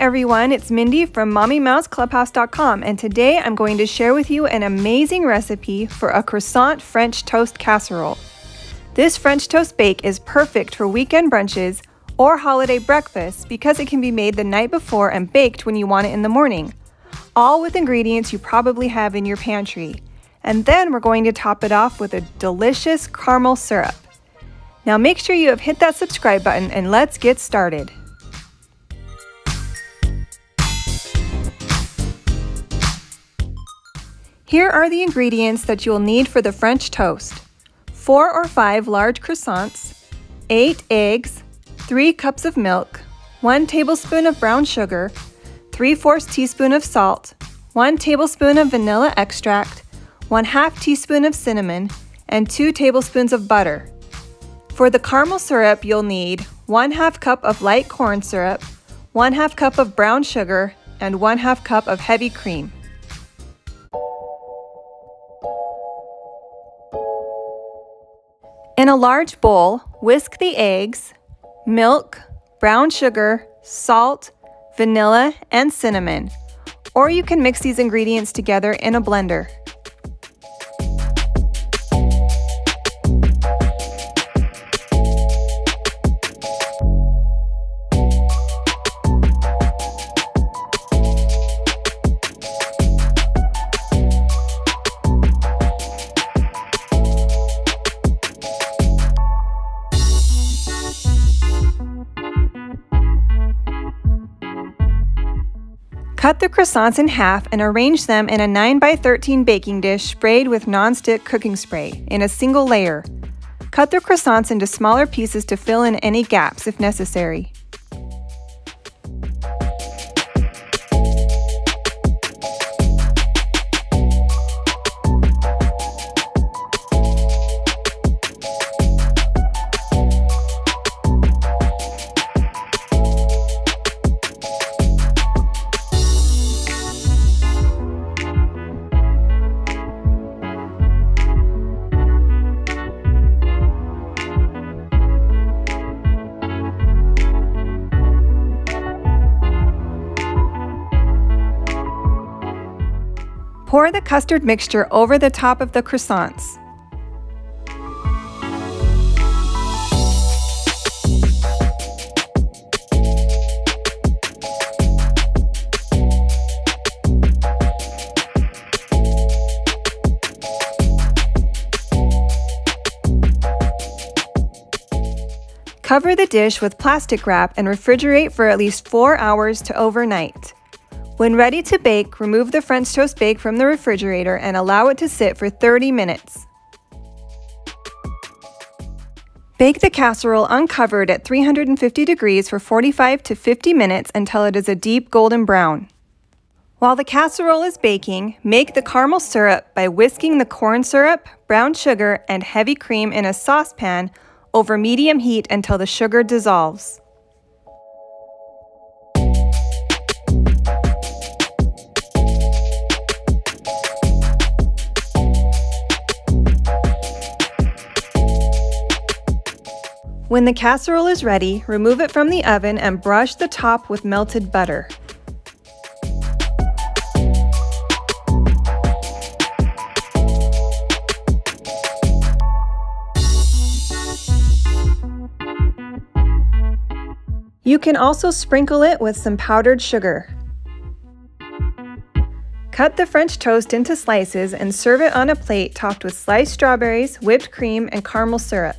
everyone, it's Mindy from MommyMouseClubhouse.com and today I'm going to share with you an amazing recipe for a croissant French toast casserole. This French toast bake is perfect for weekend brunches or holiday breakfasts because it can be made the night before and baked when you want it in the morning, all with ingredients you probably have in your pantry. And then we're going to top it off with a delicious caramel syrup. Now make sure you have hit that subscribe button and let's get started. Here are the ingredients that you will need for the French toast. 4 or 5 large croissants, 8 eggs, 3 cups of milk, 1 tablespoon of brown sugar, 3 fourths teaspoon of salt, 1 tablespoon of vanilla extract, 1 half teaspoon of cinnamon, and 2 tablespoons of butter. For the caramel syrup, you'll need 1 half cup of light corn syrup, 1 half cup of brown sugar, and 1 half cup of heavy cream. A large bowl, whisk the eggs, milk, brown sugar, salt, vanilla, and cinnamon. Or you can mix these ingredients together in a blender. Cut the croissants in half and arrange them in a 9x13 baking dish sprayed with non-stick cooking spray in a single layer. Cut the croissants into smaller pieces to fill in any gaps if necessary. Pour the custard mixture over the top of the croissants. Cover the dish with plastic wrap and refrigerate for at least 4 hours to overnight. When ready to bake, remove the French toast bake from the refrigerator and allow it to sit for 30 minutes. Bake the casserole uncovered at 350 degrees for 45 to 50 minutes until it is a deep golden brown. While the casserole is baking, make the caramel syrup by whisking the corn syrup, brown sugar, and heavy cream in a saucepan over medium heat until the sugar dissolves. When the casserole is ready, remove it from the oven and brush the top with melted butter. You can also sprinkle it with some powdered sugar. Cut the French toast into slices and serve it on a plate topped with sliced strawberries, whipped cream, and caramel syrup.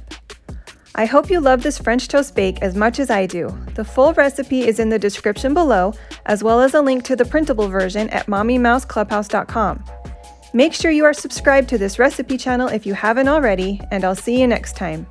I hope you love this French toast bake as much as I do. The full recipe is in the description below, as well as a link to the printable version at MommyMouseClubhouse.com. Make sure you are subscribed to this recipe channel if you haven't already, and I'll see you next time.